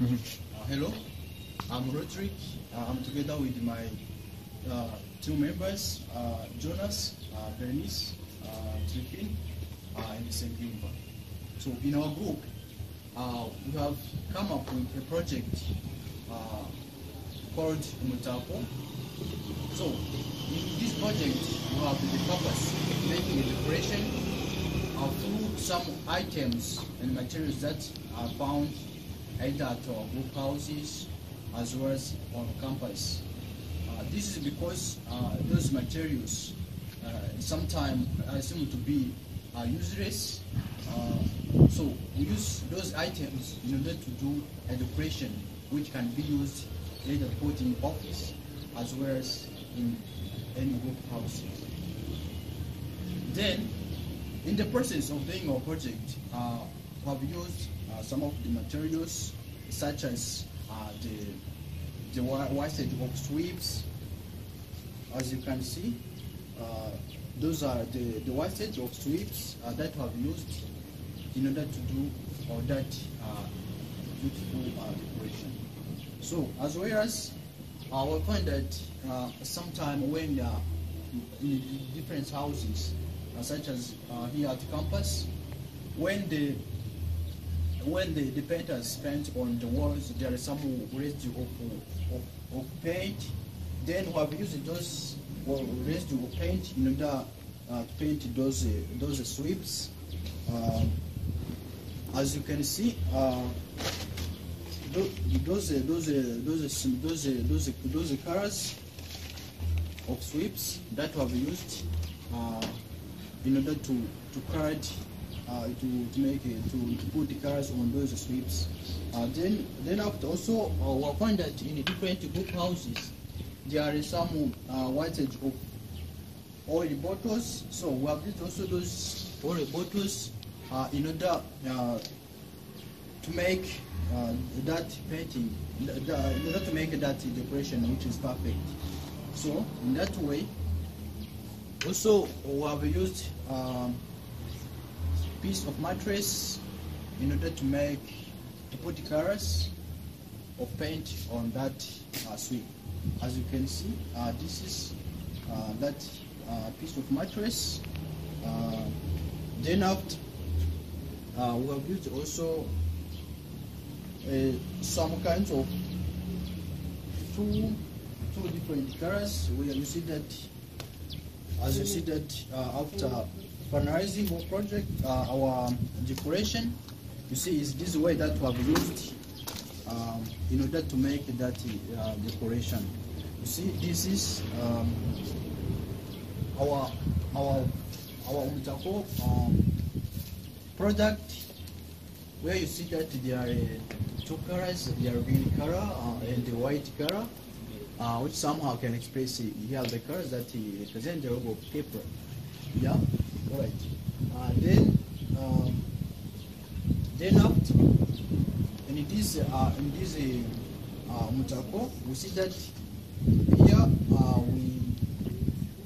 Uh, hello, I'm Roderick. Uh, I'm together with my uh, two members, uh, Jonas, Bernice, uh, Trippin, uh, and St. Limba. So in our group, we have come up with a project called Mutako. So in this project, we have the purpose of making a decoration through some items and materials that are found either at our group houses as well as on campus. Uh, this is because uh, those materials uh, sometimes uh, seem to be uh, useless. So we use those items in order to do a decoration which can be used either put in office as well as in any group house. Then, in the process of doing our project, uh, we have used uh, some of the materials such as uh, the the wastage of sweeps. As you can see, uh, those are the, the wastage of sweeps uh, that have used in order to do all that uh, beautiful uh, decoration. So, as well as uh, we find that sometime when in different houses, such as here at campus, when the when the, painters paint on the walls, there is some residue of, of, of paint. Then we have used those well, residue of paint in order uh, to paint those uh, those sweeps. Um, as you can see, uh, those uh, those uh, those uh, those uh, those uh, those colors of sweeps that we have used uh, in order to to correct uh, to, to make it, to, to put the colors on those sweeps. Uh, then then after also uh, we find that in the different group houses there is some uh, whiteage of oil bottles. So we have used also those oil bottles uh, in order uh, to make uh, that painting, in order to make that decoration which is perfect. So in that way, also we have used um, piece of mattress in order to make to put the colors of paint on that uh, sweep. As you can see, uh, this is uh, that uh, piece of mattress. Uh, then after, uh, we have used also some kinds of two two different colors. Where you see that, as you see that after finalizing our project, uh, our decoration, you see is this way that we have used um, in order to make that uh, decoration. You see, this is um, our our our um, product where you see that there are uh, two colors, there are green color uh, and the white color, uh, which somehow can express uh, here the colors that uh, represent the logo of paper. Yeah, Uh, then, um, then after, in this uh, in this uh, mutako, we see that here uh, we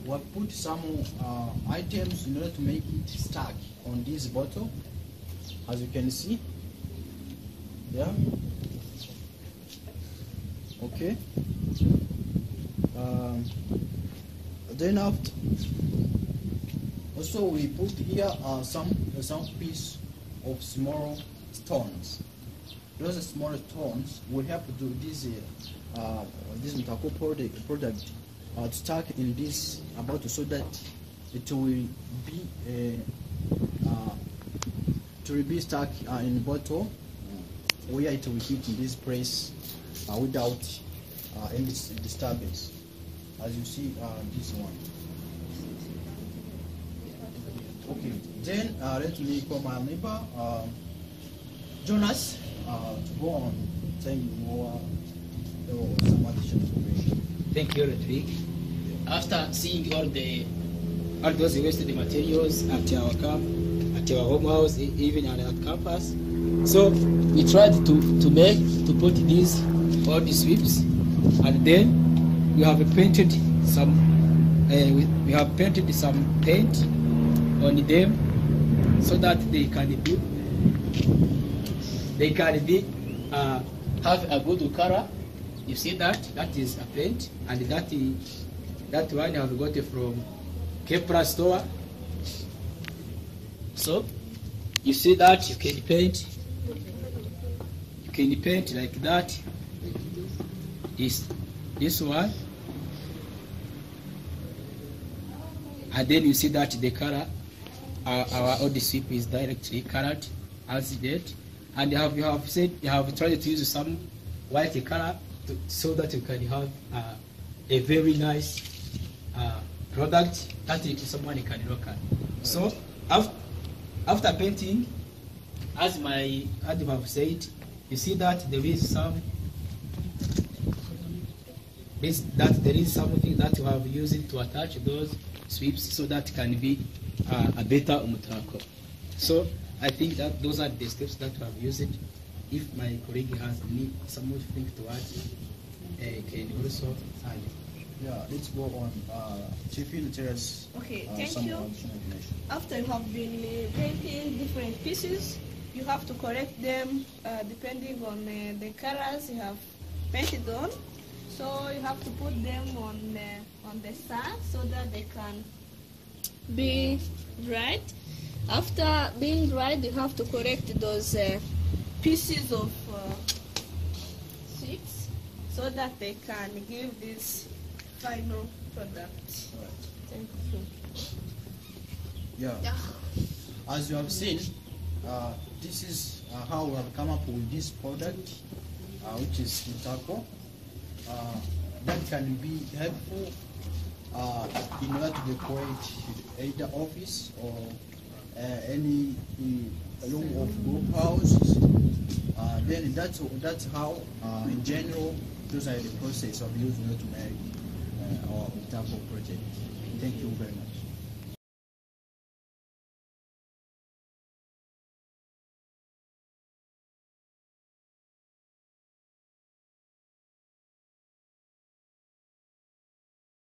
we put some uh, items in order to make it stack on this bottle, as you can see. Yeah. Okay. Um, then after, also we put here uh, some uh, some piece of small stones. Those small stones will help to this uh, uh, this mutako product product uh, to stack in this about so that it will be uh, uh, to be stuck in bottle where it will hit in this place without any disturbance. As you see, this one. Okay, then uh, let me call my neighbor, um, Jonas, uh, to go on telling you more uh, some additional information. Thank you, Rodrigue. After seeing all the all those wasted materials at our camp, at our home house, even at our campus, so we tried to, to make to put these all the sweeps, and then we have painted some. Uh, we, we have painted some paint on them so that they can be they can be uh, have a good color. You see that? That is a paint, and that is, that one I have got from Kepra store. So you see that you can paint. You can paint like that. This this one. And then you see that the color, our, our sweep is directly colored as that. And you have, you have said, you have tried to use some white color to, so that you can have uh, a very nice uh, product that someone can look at. So after, after painting, as my Adam have said, you see that there is some that there is something that you have used to attach those sweeps so that can be uh, a better umutako. So I think that those are the steps that we have used. If my colleague has any something to add, uh, can also add. Yeah, let's go on. Uh, Chief, will tell Okay, uh, thank some you. After you have been uh, painting different pieces, you have to correct them uh, depending on uh, the colors you have painted on. So you have to put them on uh, on the sun so that they can be dried. After being dried, you have to correct those uh, pieces of uh, sticks so that they can give this final product. Right. Thank you. Yeah. Yeah. As you have seen, uh, this is uh, how we have come up with this product, uh, which is Mutako. Uh, that can be helpful uh, in order to decorate either office or uh, any uh, room of group houses. Uh, then that's that's how, uh, in general, those are the process of using to uh, our Mutako project. Thank you very much.